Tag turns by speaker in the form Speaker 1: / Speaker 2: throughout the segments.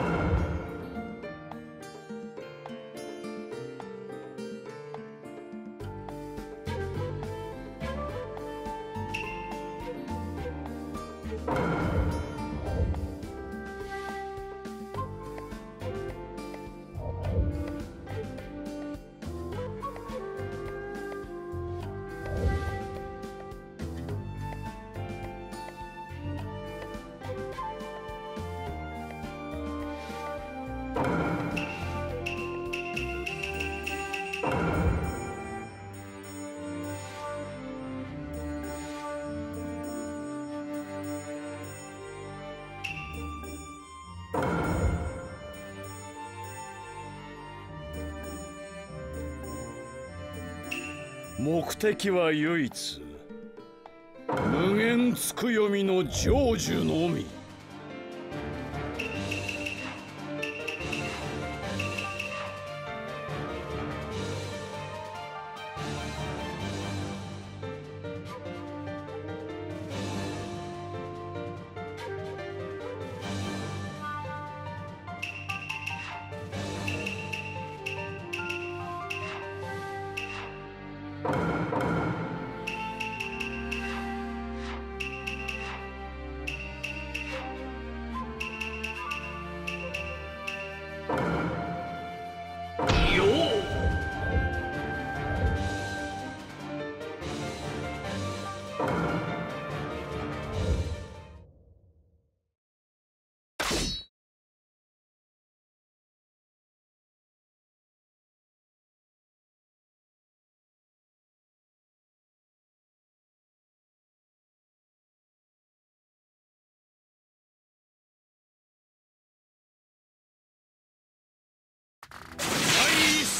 Speaker 1: you. 目的は唯一無限つくよみの成就のみ。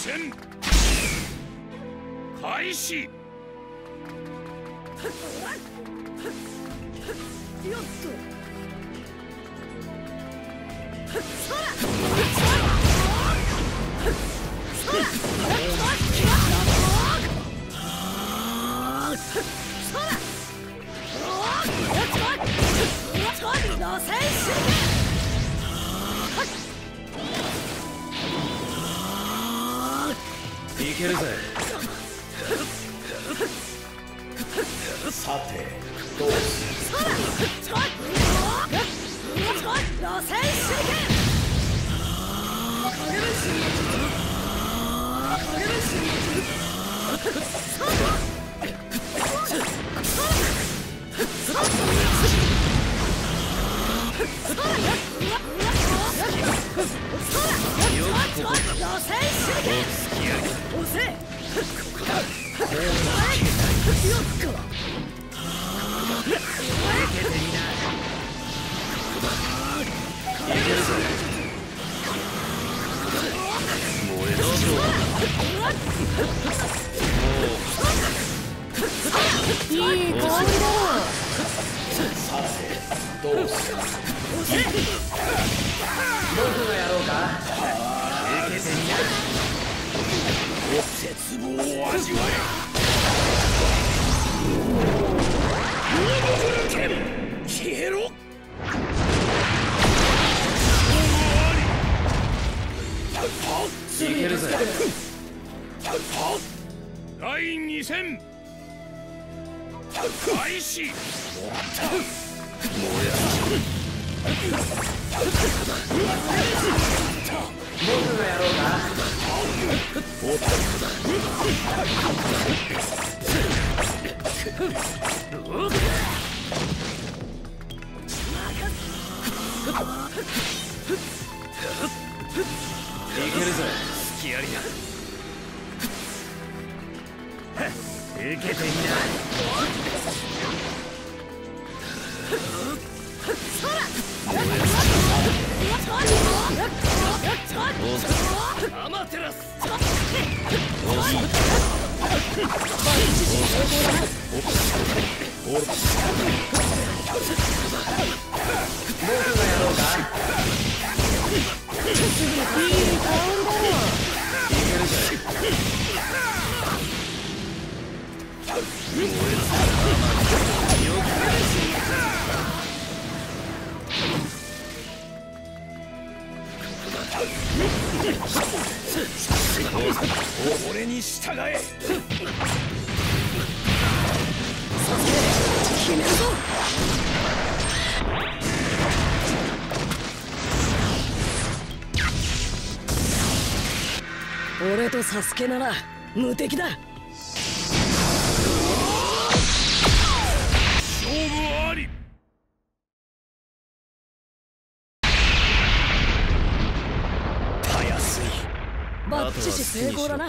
Speaker 1: 戦。開始。よっと。けるぜ。さてどうする？螺旋手裏影いい香り。を味わえ消えろいけるぜ第2戦開始もらったもや隙ありだ。受けてみな。アマテラス僕がやろうか俺に従え。決めるぞ。俺とサスケなら無敵だ。バッチシ成功だな